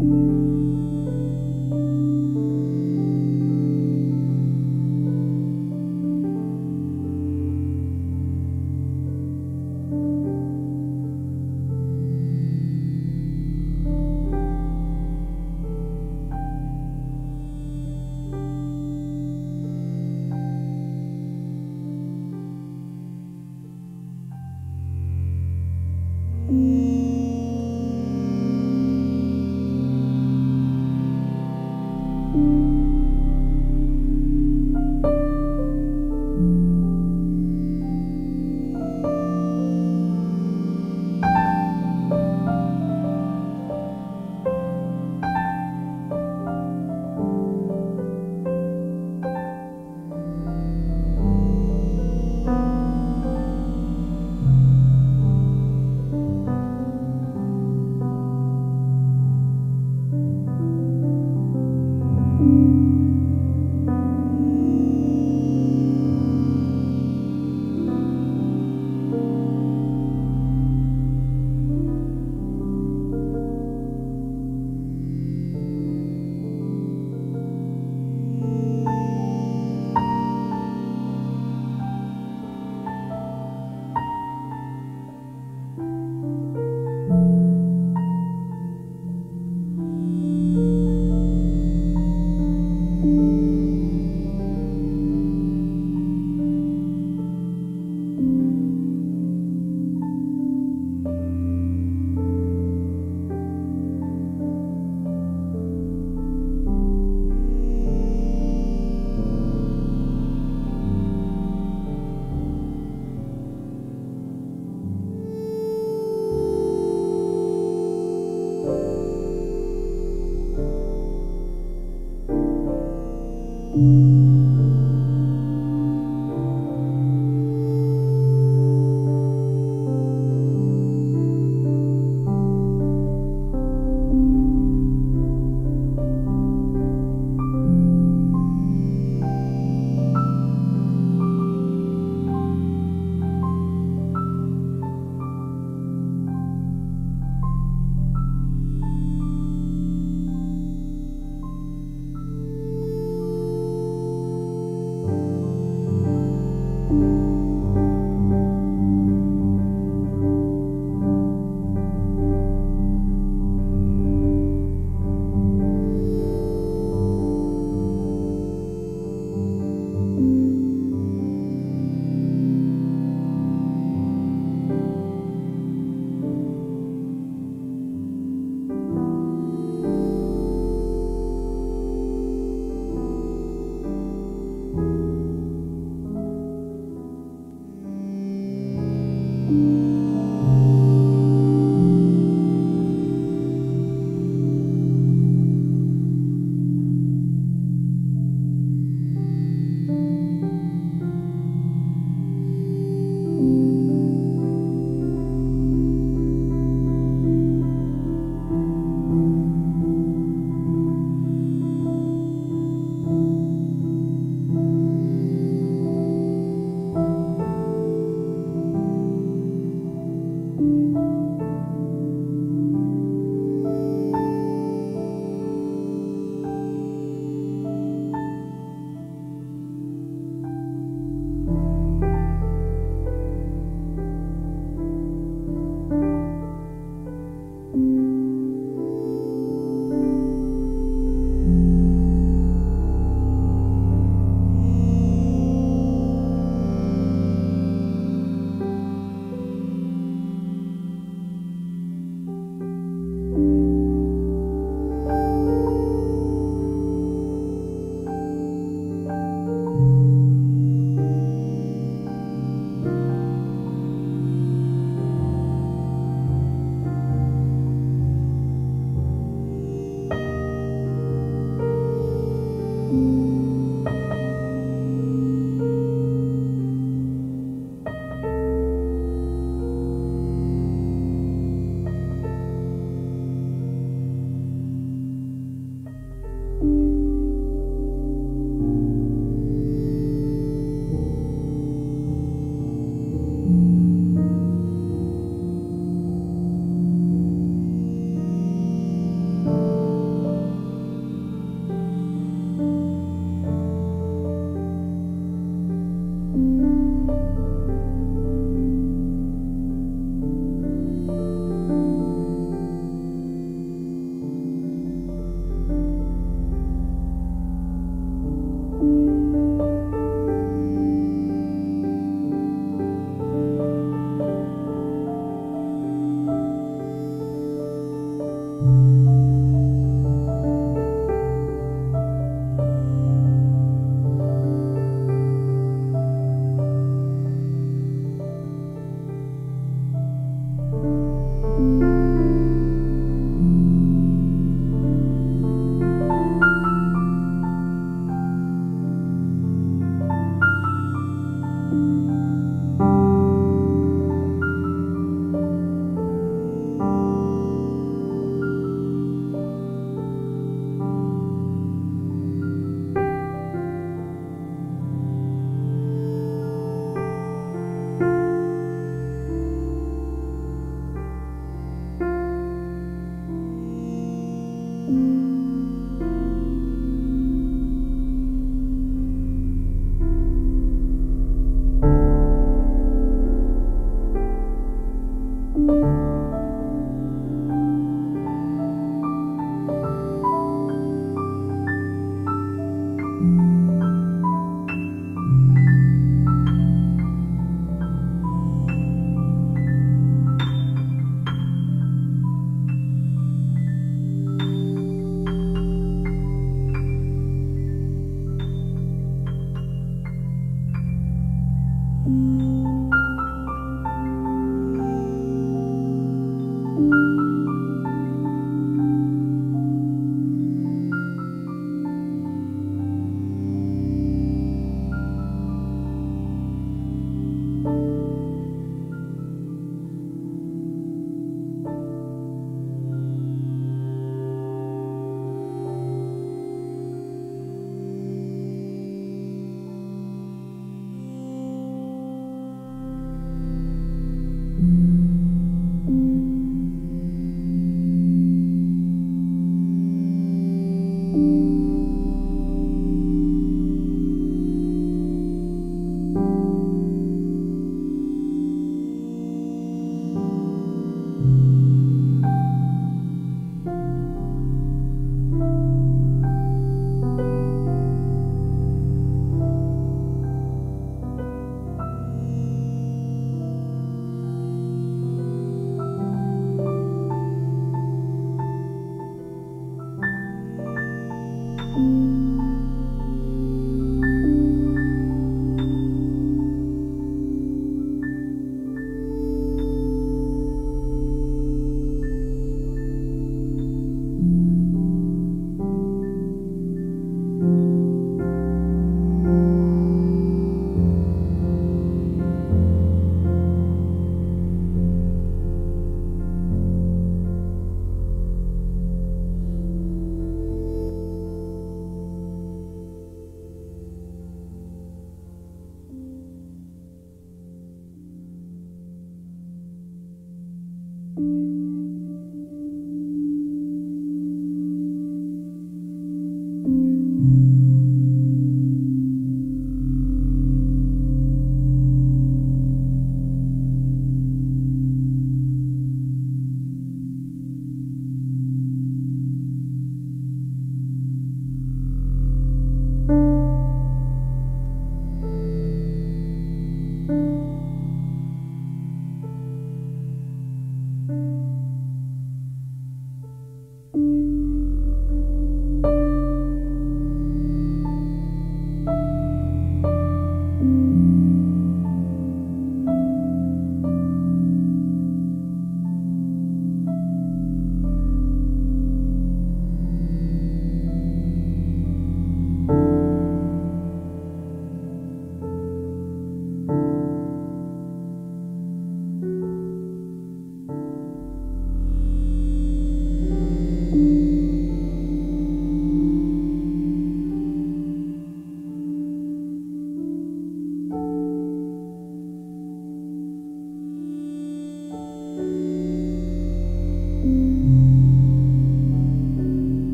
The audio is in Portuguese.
Música